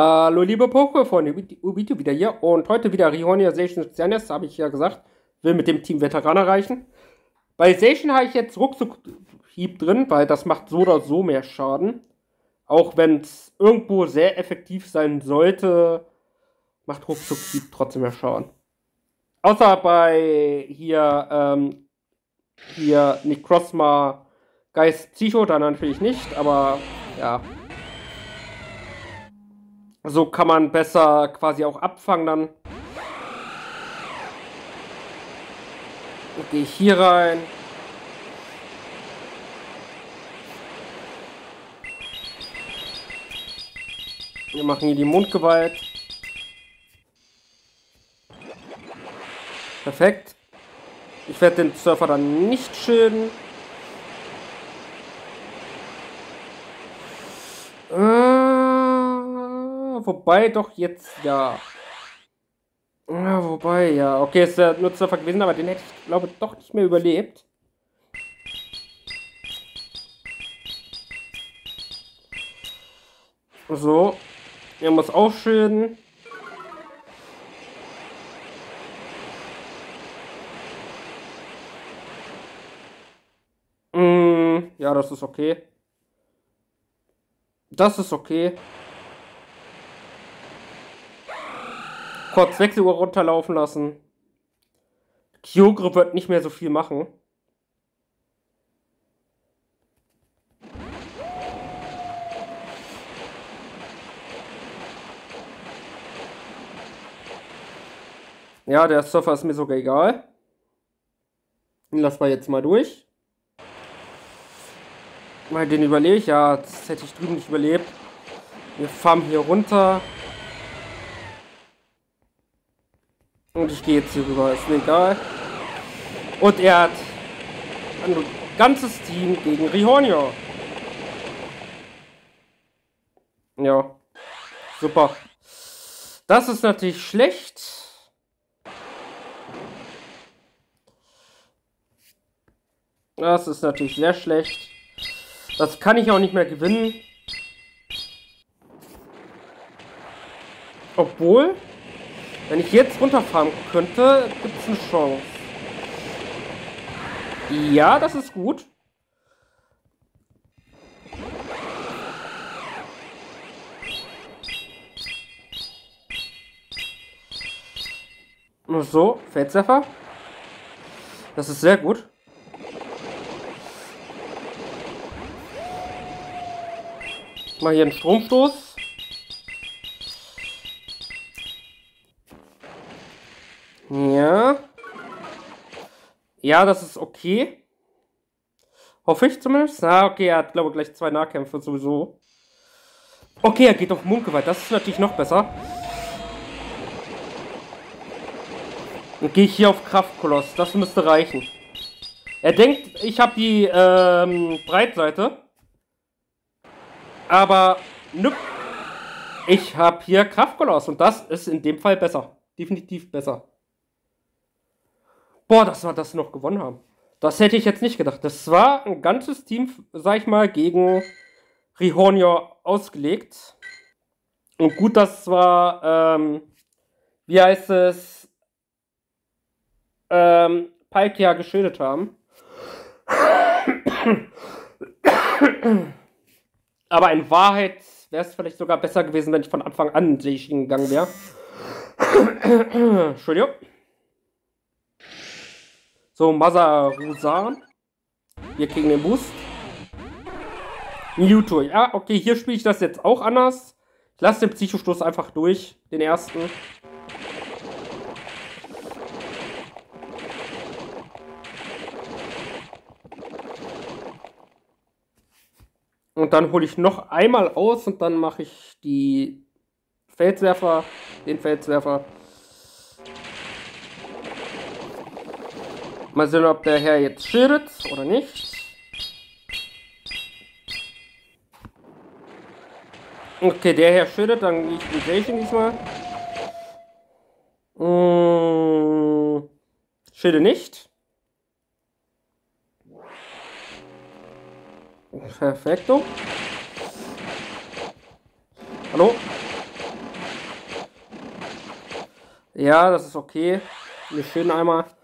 Hallo liebe Poké-Freunde, Ubito wieder hier und heute wieder Rionia Station Xernes, habe ich ja gesagt, will mit dem Team Veteran erreichen. Bei Station habe ich jetzt Ruckzuck-Hieb drin, weil das macht so oder so mehr Schaden. Auch wenn es irgendwo sehr effektiv sein sollte, macht Ruckzuck-Hieb trotzdem mehr Schaden. Außer bei hier, ähm, hier Necrosma Geist Psycho, dann natürlich nicht, aber ja. So kann man besser quasi auch abfangen dann. Gehe ich hier rein. Wir machen hier die Mundgewalt. Perfekt. Ich werde den Surfer dann nicht schilden. Wobei doch jetzt ja. Ja, wobei, ja. Okay, ist der Nutzer gewesen, aber den hätte ich, glaube doch nicht mehr überlebt. So. Er muss schön. Mm, ja, das ist okay. Das ist okay. Kurz Wechseluhr runterlaufen lassen. Kyogre wird nicht mehr so viel machen. Ja, der Surfer ist mir sogar egal. Den lassen wir jetzt mal durch. Mal den überlebe ich. Ja, das hätte ich drüben nicht überlebt. Wir fahren hier runter. Und ich gehe jetzt hier rüber, ist mir egal. Und er hat ein ganzes Team gegen Rihornio. Ja, super. Das ist natürlich schlecht. Das ist natürlich sehr schlecht. Das kann ich auch nicht mehr gewinnen. Obwohl, wenn ich jetzt runterfahren könnte, gibt es eine Chance. Ja, das ist gut. Nur so, Feldsurfer. Das ist sehr gut. Mal hier einen Stromstoß. Ja. Ja, das ist okay. Hoffe ich zumindest. Ah, okay, er hat, glaube ich, gleich zwei Nahkämpfe sowieso. Okay, er geht auf Munkewald. Das ist natürlich noch besser. Und gehe ich hier auf Kraftkoloss. Das müsste reichen. Er denkt, ich habe die ähm, Breitseite. Aber nüpp. Ich habe hier Kraftkoloss. Und das ist in dem Fall besser. Definitiv besser. Boah, dass wir das noch gewonnen haben. Das hätte ich jetzt nicht gedacht. Das war ein ganzes Team, sag ich mal, gegen Rihornio ausgelegt. Und gut, dass zwar, ähm, wie heißt es, ähm, Palkia geschildert haben. Aber in Wahrheit wäre es vielleicht sogar besser gewesen, wenn ich von Anfang an in gegangen wäre. Entschuldigung. So, Masarusan. Wir kriegen den Boost. Mewtwo. Ja, okay, hier spiele ich das jetzt auch anders. Ich lasse den Psychostoß einfach durch, den ersten. Und dann hole ich noch einmal aus und dann mache ich die Felswerfer, den Felswerfer. Mal sehen, ob der Herr jetzt schirrt oder nicht. Okay, der Herr schirrt, dann gehe ich in Jason diesmal. Mmh, schirre nicht. Perfekto. Hallo? Ja, das ist okay. Wir schön einmal.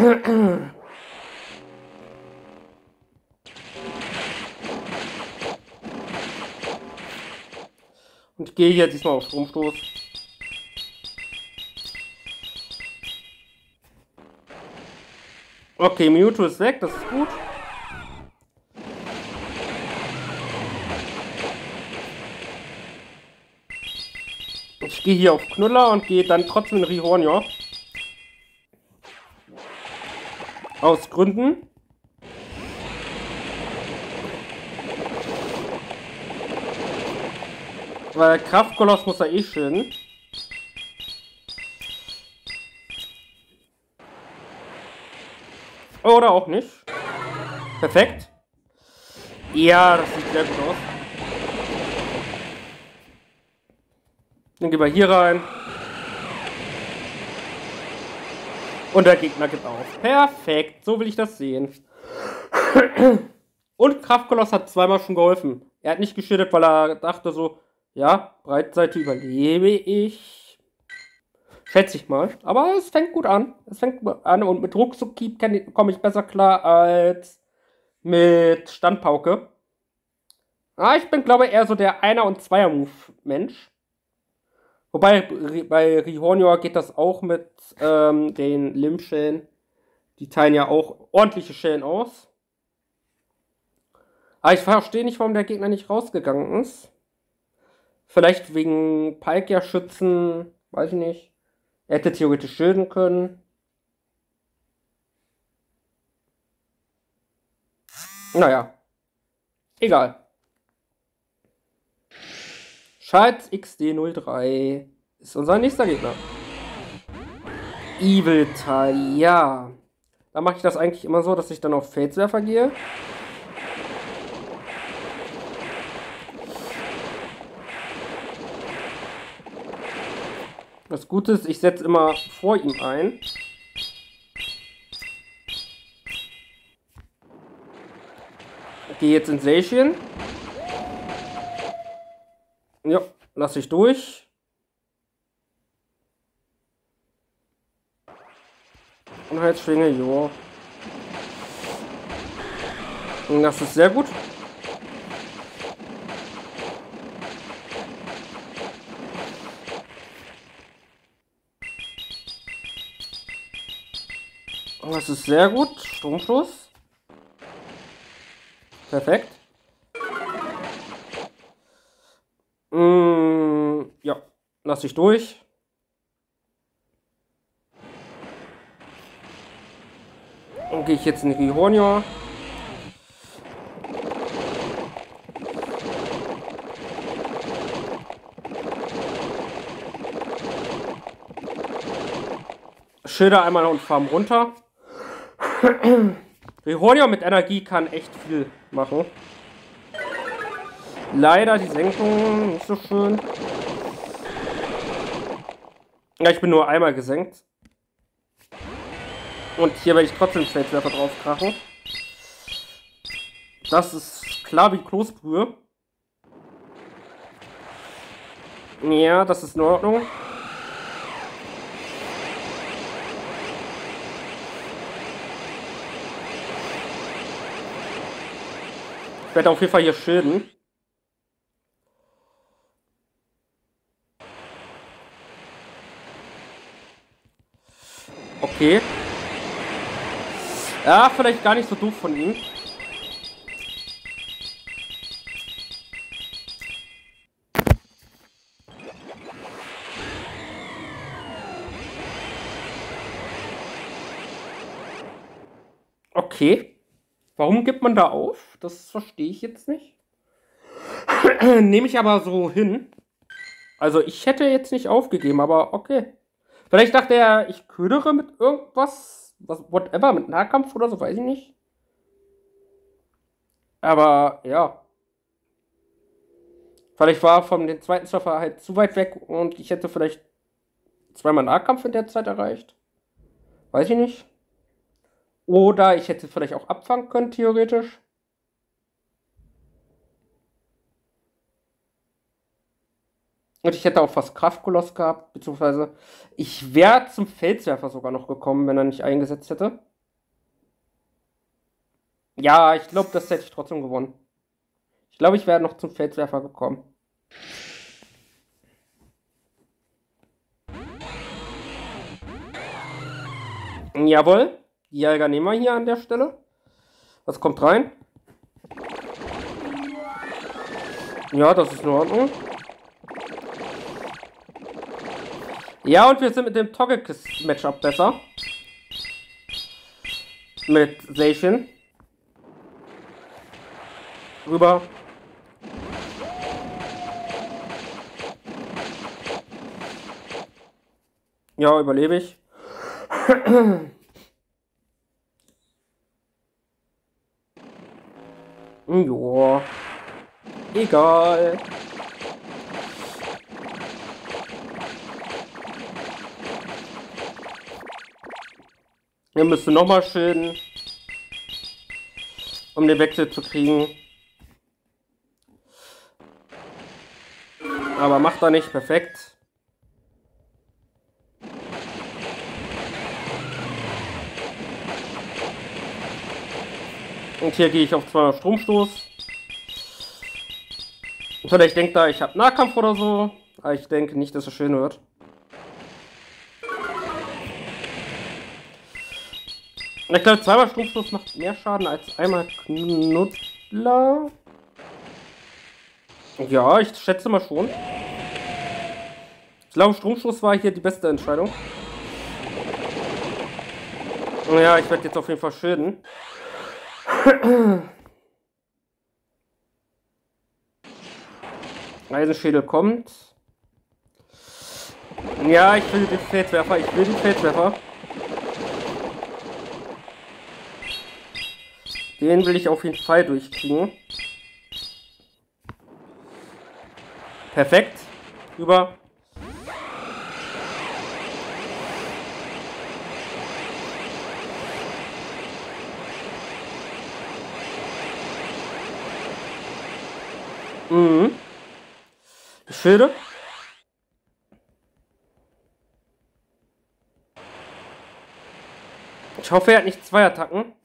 Und gehe hier diesmal auf Stromstoß. Okay, Mewtwo ist weg, das ist gut. Ich gehe hier auf Knuller und gehe dann trotzdem in Rihornia. Aus Gründen. Weil Kraftkoloss muss er eh schön. Oder auch nicht. Perfekt. Ja, das sieht sehr gut aus. Dann gehen wir hier rein. Und der Gegner gibt auf. Perfekt, so will ich das sehen. Und Kraftkoloss hat zweimal schon geholfen. Er hat nicht geschüttet, weil er dachte so, ja, Breitseite überlebe ich. Schätze ich mal. Aber es fängt gut an. Es fängt gut an und mit Ruckzuck-Keep komme ich besser klar als mit Standpauke. Ah, ich bin, glaube ich, eher so der Einer- und Zweier-Move-Mensch. Wobei bei Rihornio geht das auch mit ähm, den Limschellen. Die teilen ja auch ordentliche Schellen aus. Aber ich verstehe nicht, warum der Gegner nicht rausgegangen ist. Vielleicht wegen Palkia-Schützen, weiß ich nicht. Er hätte theoretisch schilden können. Naja. Egal. Schalz XD03 ist unser nächster Gegner. Evil Talia. Da mache ich das eigentlich immer so, dass ich dann auf Felswerfer gehe. Das Gute ist, ich setze immer vor ihm ein. Gehe jetzt in Station. Ja, lasse ich durch. Und Heizschwinge, ja. Das ist sehr gut. Das ist sehr gut. Stromstoß. Perfekt. Lass ich durch. Und gehe ich jetzt in Rihornia. Schilder einmal und farm runter. Rihornia mit Energie kann echt viel machen. Leider die Senkung nicht so schön. Ja, ich bin nur einmal gesenkt. Und hier werde ich trotzdem Feldwerfer drauf krachen. Das ist klar wie Kloßbrühe. Ja, das ist in Ordnung. Ich werde auf jeden Fall hier schilden. Okay. Ja, vielleicht gar nicht so doof von ihm. Okay. Warum gibt man da auf? Das verstehe ich jetzt nicht. Nehme ich aber so hin. Also ich hätte jetzt nicht aufgegeben, aber okay. Vielleicht dachte er, ich ködere mit irgendwas, was, whatever, mit Nahkampf oder so, weiß ich nicht. Aber ja. Vielleicht war von dem zweiten Surfer halt zu weit weg und ich hätte vielleicht zweimal Nahkampf in der Zeit erreicht. Weiß ich nicht. Oder ich hätte vielleicht auch abfangen können, theoretisch. Und ich hätte auch fast Kraftkoloss gehabt, beziehungsweise ich wäre zum Felswerfer sogar noch gekommen, wenn er nicht eingesetzt hätte. Ja, ich glaube, das hätte ich trotzdem gewonnen. Ich glaube, ich wäre noch zum Felswerfer gekommen. Jawohl. Jäger nehmen wir hier an der Stelle. Was kommt rein? Ja, das ist in Ordnung. Ja, und wir sind mit dem Togekiss-Matchup besser. Mit Seishin. Rüber. Ja, überlebe ich. Joa. Egal. Wir müssen nochmal schön, um den Wechsel zu kriegen. Aber macht er nicht perfekt. Und hier gehe ich auf 200 Stromstoß. Vielleicht denkt er, ich habe Nahkampf oder so. Aber ich denke nicht, dass es schön wird. Ich glaube, zweimal Stromstoß macht mehr Schaden als einmal Knuddler. Ja, ich schätze mal schon. Ich glaube, Stromstoß war hier die beste Entscheidung. Ja, ich werde jetzt auf jeden Fall schilden. Eisenschädel kommt. Ja, ich will den Feldwerfer. Ich will den Feldwerfer. Den will ich auf jeden Fall durchkriegen. Perfekt. Über. Mhm. Schilde. Ich hoffe, er hat nicht zwei Attacken.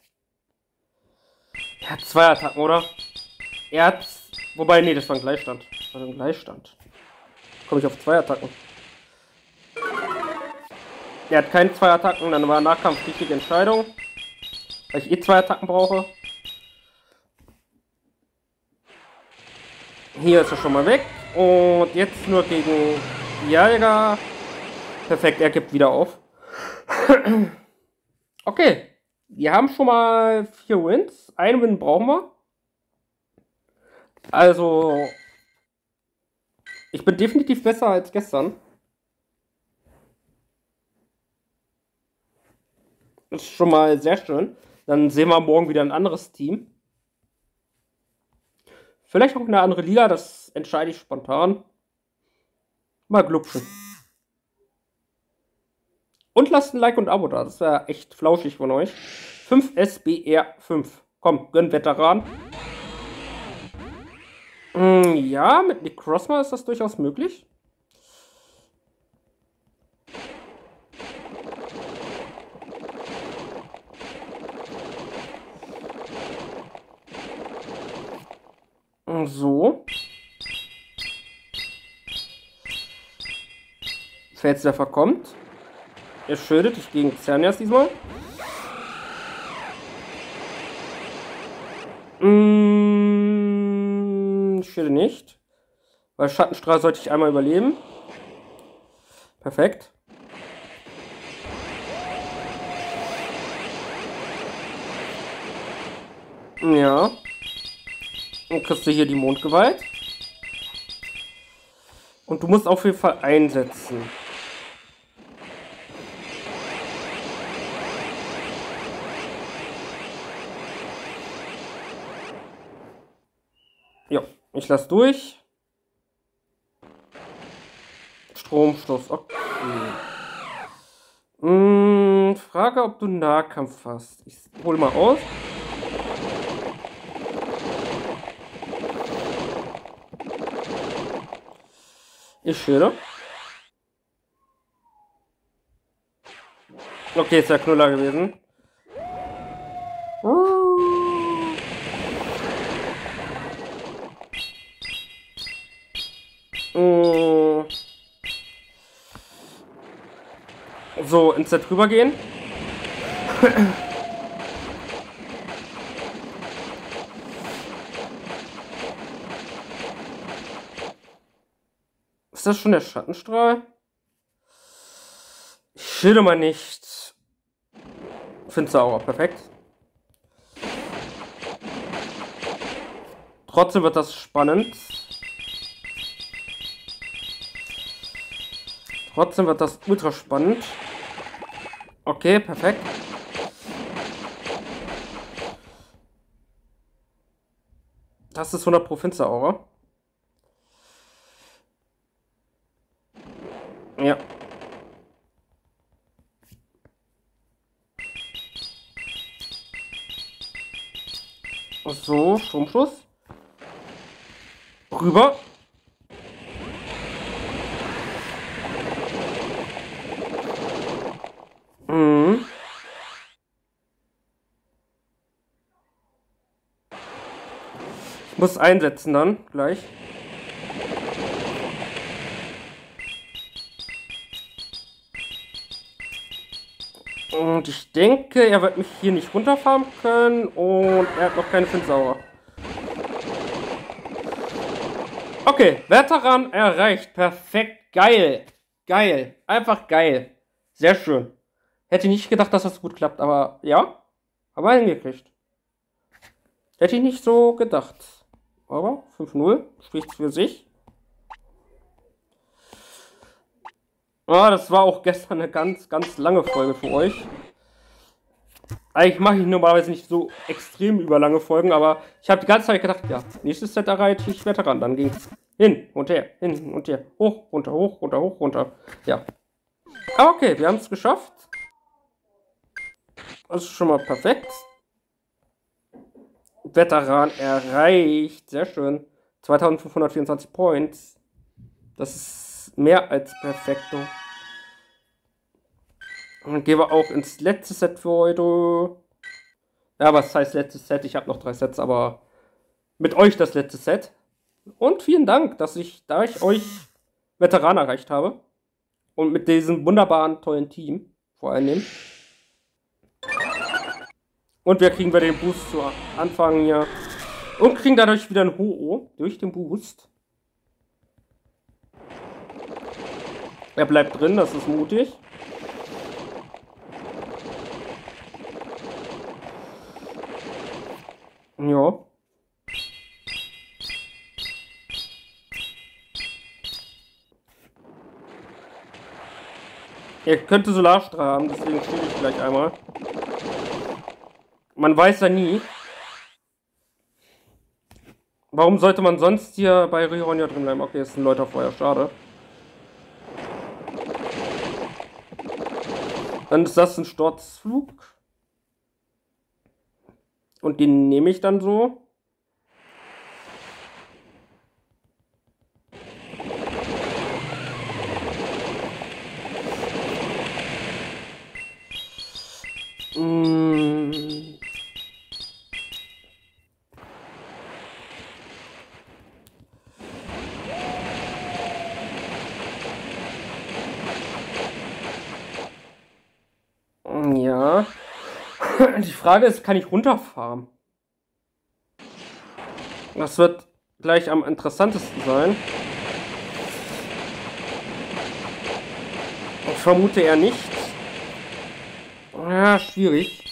Er hat zwei Attacken, oder? Er hat... Wobei, nee, das war ein Gleichstand. Das war ein Gleichstand. Komme ich auf zwei Attacken. Er hat keine zwei Attacken, dann war Nahkampf richtige Entscheidung. Weil ich eh zwei Attacken brauche. Hier ist er schon mal weg. Und jetzt nur gegen Jäger. Perfekt, er gibt wieder auf. okay. Wir haben schon mal vier Wins. Einen Win brauchen wir. Also, ich bin definitiv besser als gestern. Das ist schon mal sehr schön. Dann sehen wir morgen wieder ein anderes Team. Vielleicht auch eine andere Liga, das entscheide ich spontan. Mal glupschen. Und lasst ein Like und ein Abo da. Das wäre echt flauschig von euch. 5SBR5. Komm, gönn Veteran. Hm, ja, mit Nick Crossma ist das durchaus möglich. So. Felswerfer kommt. Er schildet dich gegen Xernias diesmal. Mmh, ich schilde nicht. Weil Schattenstrahl sollte ich einmal überleben. Perfekt. Ja. Dann kriegst du hier die Mondgewalt. Und du musst auf jeden Fall einsetzen. Ja, ich lass durch. Stromstoß, okay. Hm, Frage, ob du Nahkampf hast. Ich hole mal aus. Ich schilde. Okay, ist der Knuller gewesen. So, ins Set rübergehen. Ist das schon der Schattenstrahl? Ich schilde mal nicht. Findest du auch perfekt. Trotzdem wird das spannend. Trotzdem wird das ultra spannend. Okay, perfekt. Das ist 100 Pro Finster-Aura. Ja. So, Stromschuss. Rüber. Muss einsetzen dann, gleich. Und ich denke, er wird mich hier nicht runterfahren können und er hat noch keine Finsauer. Okay, Veteran erreicht. Perfekt. Geil. Geil. Einfach geil. Sehr schön. Hätte ich nicht gedacht, dass das gut klappt, aber ja. Aber hingekriegt. Hätte ich nicht so gedacht. Aber 5-0 spricht für sich. Ah, das war auch gestern eine ganz, ganz lange Folge für euch. Eigentlich mache ich normalerweise nicht so extrem überlange Folgen, aber ich habe die ganze Zeit gedacht, ja, nächstes Set erreiche ich Veteran. Dann ging es hin und her, hin und her, hoch, runter, hoch, runter, hoch, runter. Ja. Aber okay, wir haben es geschafft. Das ist schon mal perfekt. Veteran erreicht. Sehr schön. 2524 Points. Das ist mehr als perfekto. Dann gehen wir auch ins letzte Set für heute. Ja, was heißt letztes Set? Ich habe noch drei Sets, aber mit euch das letzte Set. Und vielen Dank, dass ich, da ich euch Veteran erreicht habe. Und mit diesem wunderbaren, tollen Team vor allem. Und wir kriegen wir den Boost zu Anfang hier. Und kriegen dadurch wieder ein Ho-Oh durch den Boost. Er bleibt drin, das ist mutig. Ja. Er könnte Solarstrahl haben, deswegen spiele ich gleich einmal. Man weiß ja nie. Warum sollte man sonst hier bei Rihonia drin bleiben? Okay, ist ein Läuterfeuer, schade. Dann ist das ein Sturzflug. Und den nehme ich dann so. Frage ist, kann ich runterfahren? Das wird gleich am interessantesten sein. Ich vermute eher nicht. Ja, schwierig.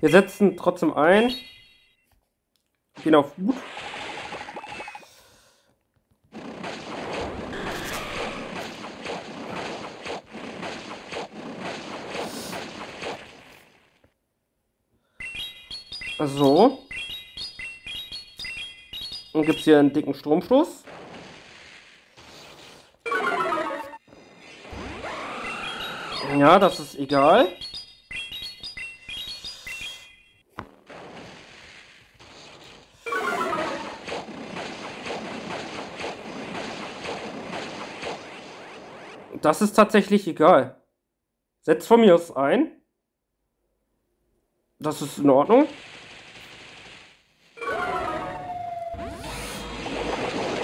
Wir setzen trotzdem ein. Gehen auf gut. So. Dann gibt es hier einen dicken Stromstoß. Ja, das ist egal. Das ist tatsächlich egal. Setz von mir aus ein. Das ist in Ordnung.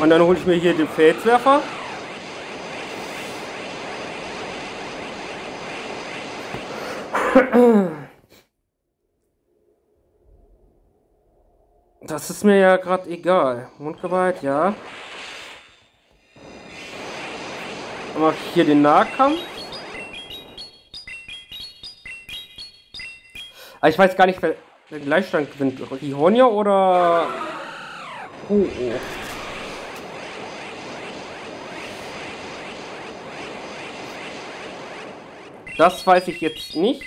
Und dann hole ich mir hier den Felswerfer. Das ist mir ja gerade egal. Mundgewalt, ja. Dann mache ich hier den Nahkampf. Aber ich weiß gar nicht, wer den Gleichstand gewinnt. Rihonia oder... Oh, oh. Das weiß ich jetzt nicht.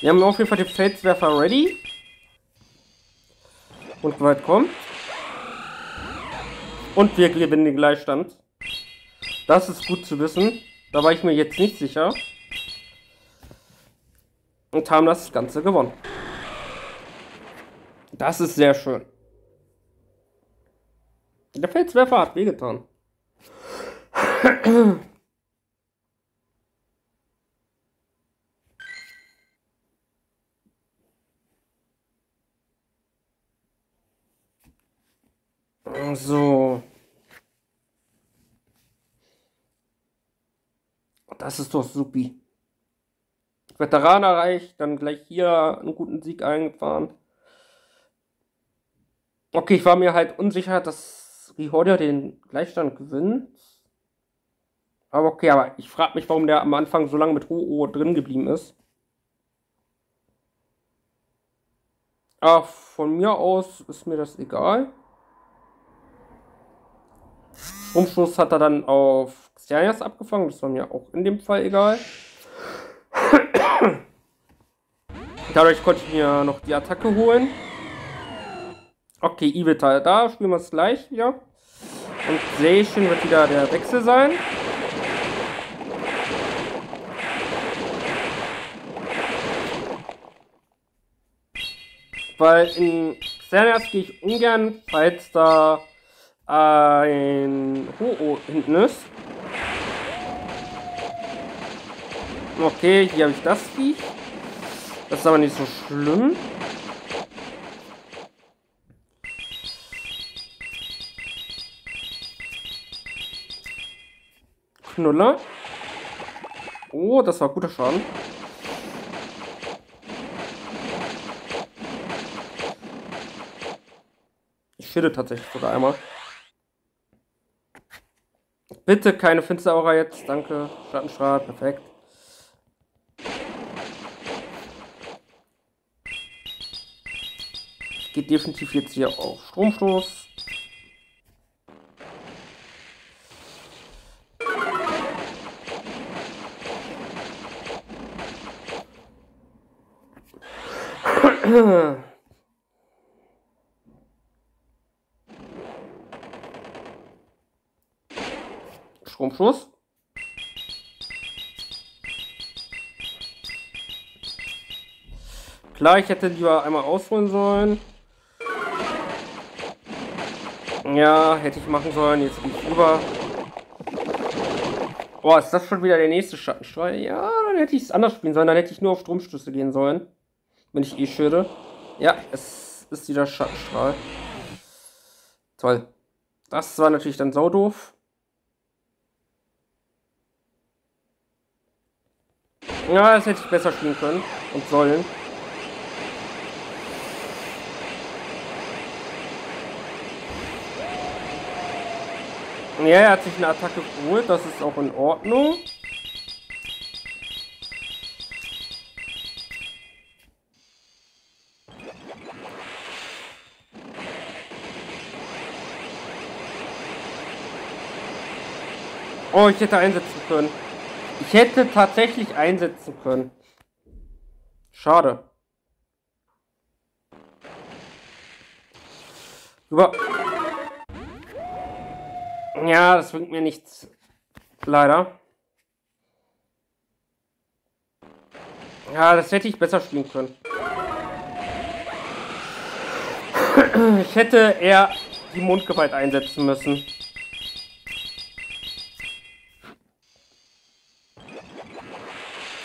Wir haben auf jeden Fall den Felswerfer ready. Und weit kommt. Und wir gewinnen den Gleichstand. Das ist gut zu wissen. Da war ich mir jetzt nicht sicher. Und haben das Ganze gewonnen. Das ist sehr schön. Der Felswerfer hat wehgetan. So. Das ist doch supi. Veteran erreicht, dann gleich hier einen guten Sieg eingefahren. Okay, ich war mir halt unsicher, dass Rihodia den Gleichstand gewinnt. Aber okay, aber ich frage mich, warum der am Anfang so lange mit Ho-Oh drin geblieben ist. Aber von mir aus ist mir das egal. Umschuss hat er dann auf Xerneas abgefangen. Das war mir auch in dem Fall egal. Dadurch konnte ich mir noch die Attacke holen. Okay, Ivital, da spielen wir es gleich wieder. Und Seishin wird wieder der Wechsel sein. Weil in Xerneas gehe ich ungern, falls da ein Ho-Oh hinten ist. Okay, hier habe ich das Viech. Das ist aber nicht so schlimm. Knuller. Oh, das war guter Schaden. Ich schilde tatsächlich sogar einmal. Bitte keine Finsteraura jetzt. Danke. Schattenstrahl. Perfekt. Geht definitiv jetzt hier auf Stromstoß. Stromschuss. Klar, ich hätte lieber einmal ausholen sollen. Ja, hätte ich machen sollen. Jetzt gehe ich über. Boah, ist das schon wieder der nächste Schattenstrahl? Ja, dann hätte ich es anders spielen sollen. Dann hätte ich nur auf Stromstöße gehen sollen. Wenn ich eh schilde. Ja, es ist wieder Schattenstrahl. Toll. Das war natürlich dann saudoof. Ja, das hätte ich besser spielen können und sollen. Ja, er hat sich eine Attacke geholt, das ist auch in Ordnung. Oh, ich hätte einsetzen können. Ich hätte tatsächlich einsetzen können. Schade. Über. Ja, das bringt mir nichts. Leider. Ja, das hätte ich besser spielen können. Ich hätte eher die Mundgewalt einsetzen müssen.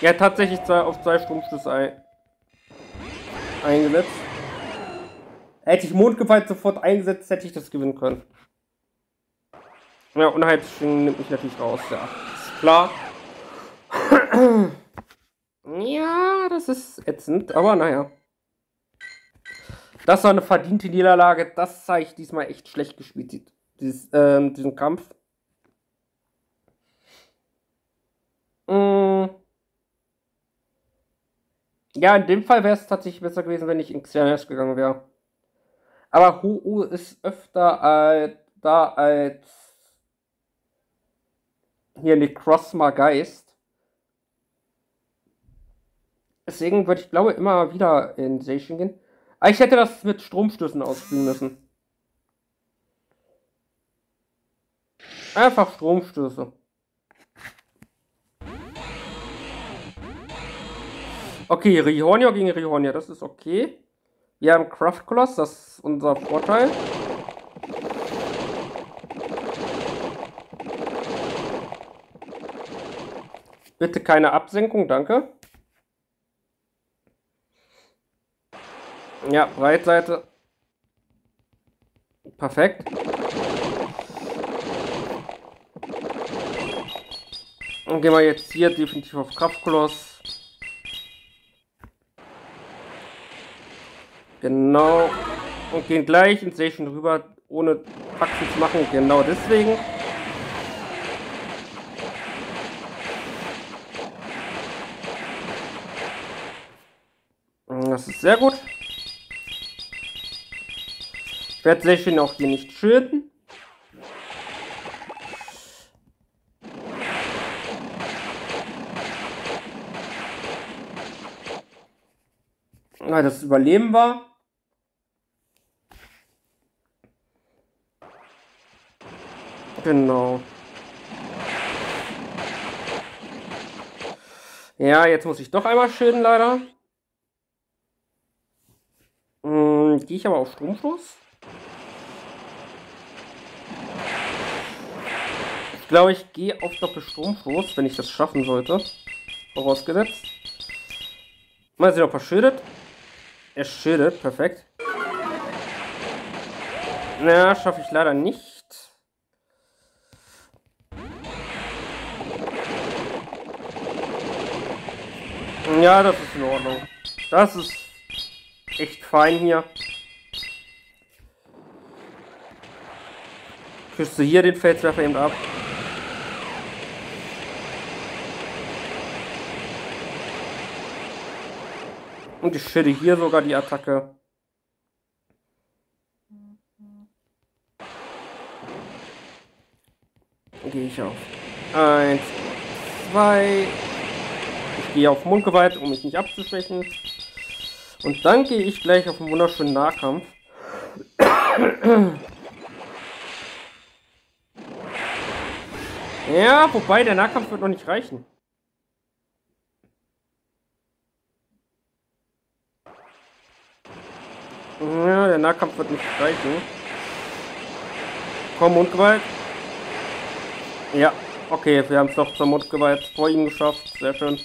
Ja, tatsächlich zwei, auf zwei Stromstöße ein, eingesetzt. Hätte ich Mondgewalt sofort eingesetzt, hätte ich das gewinnen können. Ja, Unheilsschwingen nimmt mich natürlich raus, ja. Ist klar. ja, das ist ätzend, aber naja. Das war eine verdiente Niederlage. Das zeigt diesmal echt schlecht gespielt, dieses, ähm, diesen Kampf. Mm. Ja, in dem Fall wäre es tatsächlich besser gewesen, wenn ich in Xerneas gegangen wäre. Aber Hu ist öfter als, da als hier eine Crossmar Geist. Deswegen würde ich glaube immer wieder in Station gehen. Aber ich hätte das mit Stromstößen ausspielen müssen. Einfach Stromstöße. Okay, Rihornia gegen Rihornia, das ist okay. Wir haben Craft Coloss, das ist unser Vorteil. Bitte keine Absenkung, danke. Ja, Breitseite. Perfekt. Und gehen wir jetzt hier definitiv auf Kraftkoloss. Genau. Und gehen gleich ins Station rüber, ohne Praxis zu machen. Genau deswegen. Das ist sehr gut. Ich werde Session auch hier nicht schütten. Das Überleben war. Genau. Ja, jetzt muss ich doch einmal schön leider. Hm, Gehe ich aber auf Stromschluss? Ich glaube, ich gehe auf Doppelstromstoß, wenn ich das schaffen sollte. Vorausgesetzt. Mal sehen, ob er schüttet. Er schüttet, perfekt. Na, schaffe ich leider nicht. Ja, das ist in Ordnung. Das ist echt fein hier. Kriegst du hier den Felswerfer eben ab. Und ich schilde hier sogar die Attacke. Gehe ich auf. Eins, zwei. Ich gehe auf Mundgewalt, um mich nicht abzuschwächen. Und dann gehe ich gleich auf einen wunderschönen Nahkampf. Ja, wobei der Nahkampf wird noch nicht reichen. Ja, der Nahkampf wird nicht reichen. Komm, Mundgewalt. Ja, okay, wir haben es doch zur Mundgewalt vor ihm geschafft. Sehr schön.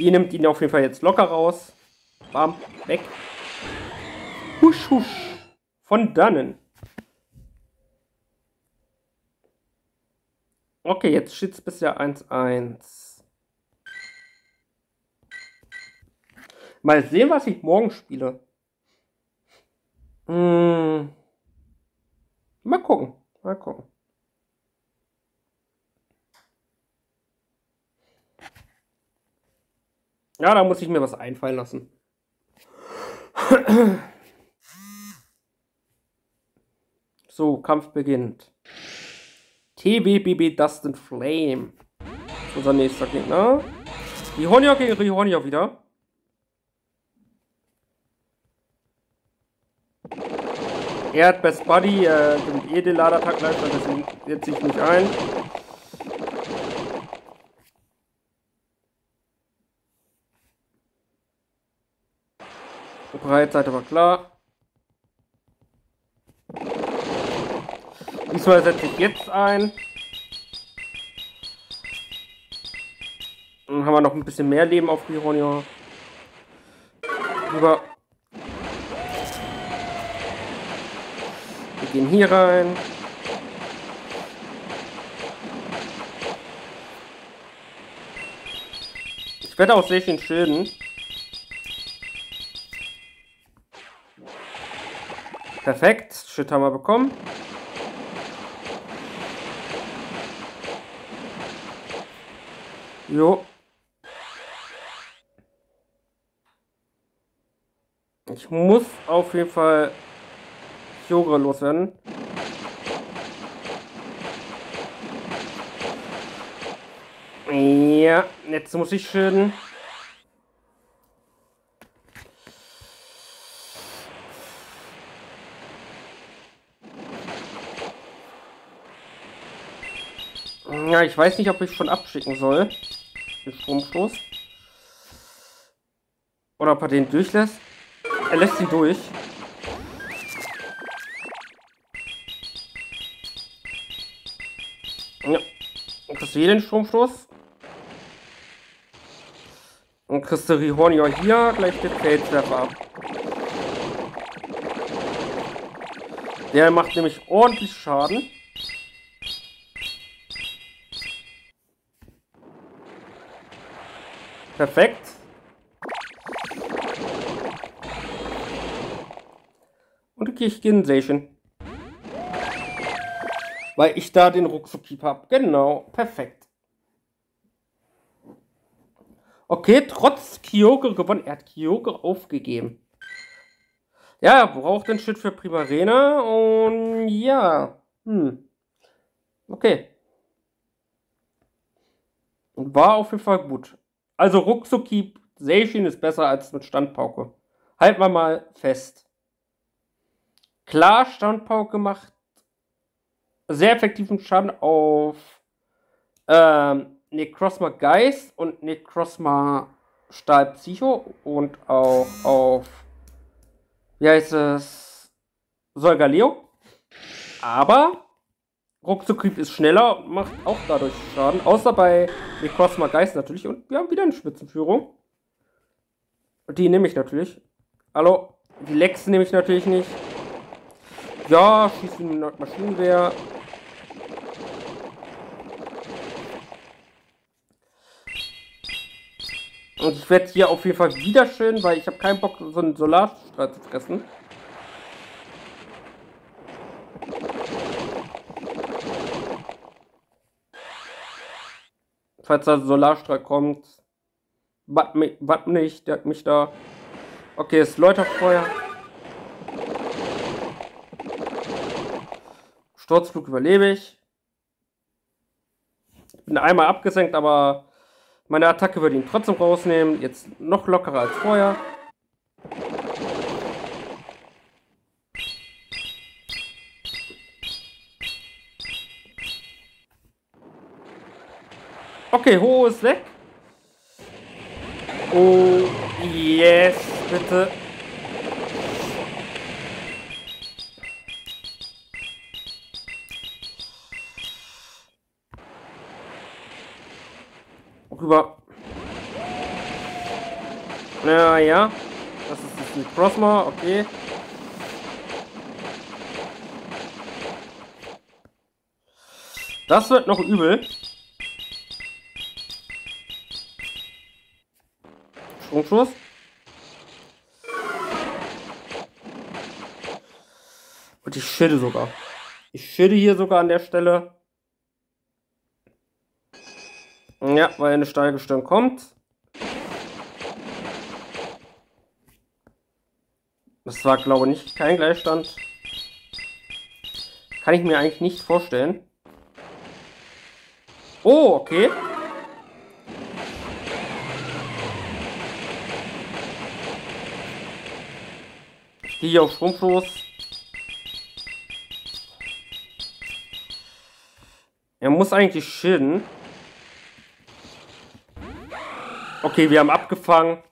Die nimmt ihn auf jeden Fall jetzt locker raus. Bam, weg. Husch, husch. Von dannen. Okay, jetzt steht es bisher 1-1. Mal sehen, was ich morgen spiele. Hm. Mal gucken. Mal gucken. Ja, da muss ich mir was einfallen lassen. So, Kampf beginnt. TWBB Dust and Flame. Unser nächster Gegner. Rihonia gegen Rihonia wieder. Er hat Best Buddy, äh, den Ladertag gleich, deswegen setze ich nicht ein. Breitseite war klar. Diesmal setze ich jetzt ein. Dann haben wir noch ein bisschen mehr Leben auf Rihonia. Rüber. Wir gehen hier rein. Ich werde auch sehr schön schilden. Perfekt. Shit haben wir bekommen. Jo. Ich muss auf jeden Fall Kyogre loswerden. Ja, jetzt muss ich schön. Ja, ich weiß nicht, ob ich schon abschicken soll. Den Stromstoß. Oder ob er den durchlässt. Er lässt ihn durch. Ja. Und kriegst du hier den Stromstoß. Und kriegst du Rihornio hier gleich den Feldwerfer ab. Der macht nämlich ordentlich Schaden. Perfekt. Und ich gehe in Station. Weil ich da den Rucksack habe. Genau, perfekt. Okay, trotz Kyogre gewonnen. Er hat Kyogre aufgegeben. Ja, er braucht den Shit für Primarena und ja. Hm. Okay. War auf jeden Fall gut. Also Ruckzucki Seishin ist besser als mit Standpauke. Halten wir mal fest. Klar, Standpauke macht sehr effektiven Schaden auf ähm, Necrosma Geist und Necrosma Stahl Psycho und auch auf, wie heißt es, Solgaleo. Aber Ruckzuckrieb ist schneller macht auch dadurch Schaden. Außer bei Necrosma Geist natürlich. Und wir haben wieder eine Spitzenführung. Die nehme ich natürlich. Hallo, die Lex nehme ich natürlich nicht. Ja, schießt ihn mit Maschinenwehr. Und ich werde hier auf jeden Fall wieder schön, weil ich habe keinen Bock, so einen Solarstrahl zu fressen. Falls der Solarstrahl kommt. Was nicht, der hat mich da. Okay, es läutet Feuer. Sturzflug überlebe ich. Ich bin einmal abgesenkt, aber meine Attacke würde ihn trotzdem rausnehmen. Jetzt noch lockerer als vorher. Okay, Ho ist weg. Oh, yes, bitte. Rüber. Ja, ja. Das ist ein Crossma, okay. Das wird noch übel. Sprungschuss. Und ich schilde sogar. Ich schilde hier sogar an der Stelle. Ja, weil eine Steigestirn kommt. Das war, glaube ich, kein Gleichstand. Kann ich mir eigentlich nicht vorstellen. Oh, okay. Hier auf Schrumpflos. Er muss eigentlich schilden. Okay, wir haben abgefangen.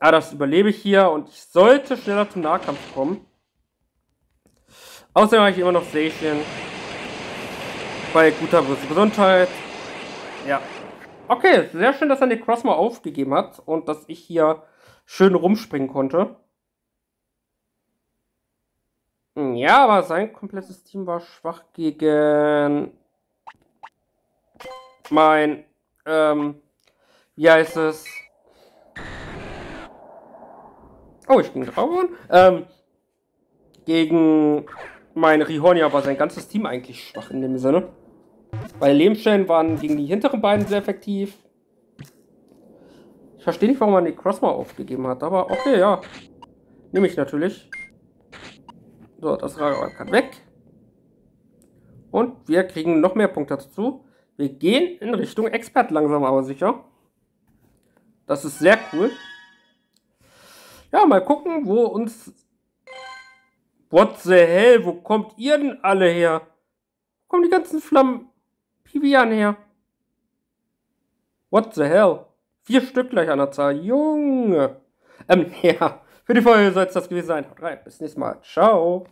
ah, das überlebe ich hier und ich sollte schneller zum Nahkampf kommen. Außerdem habe ich immer noch Station. Bei guter Gesundheit. Ja. Okay, sehr schön, dass er den Cross mal aufgegeben hat und dass ich hier schön rumspringen konnte. Ja, aber sein komplettes Team war schwach gegen mein, ähm, wie heißt es? Oh, ich bin drauf. Ähm, gegen mein Rihornia war sein ganzes Team eigentlich schwach in dem Sinne. Bei Lehmstellen waren gegen die hinteren beiden sehr effektiv. Ich verstehe nicht, warum man die Crossma aufgegeben hat, aber okay, ja. Nehme ich natürlich. So, das Radar kann weg. Und wir kriegen noch mehr Punkte dazu. Wir gehen in Richtung Expert langsam, aber sicher. Das ist sehr cool. Ja, mal gucken, wo uns... What the hell? Wo kommt ihr denn alle her? Wo kommen die ganzen Flammen... Pivian her? What the hell? Vier Stück gleich an der Zahl. Junge. Ähm, ja. Für die Folge soll es das gewesen sein. Haut rein. Bis nächstes Mal. Ciao.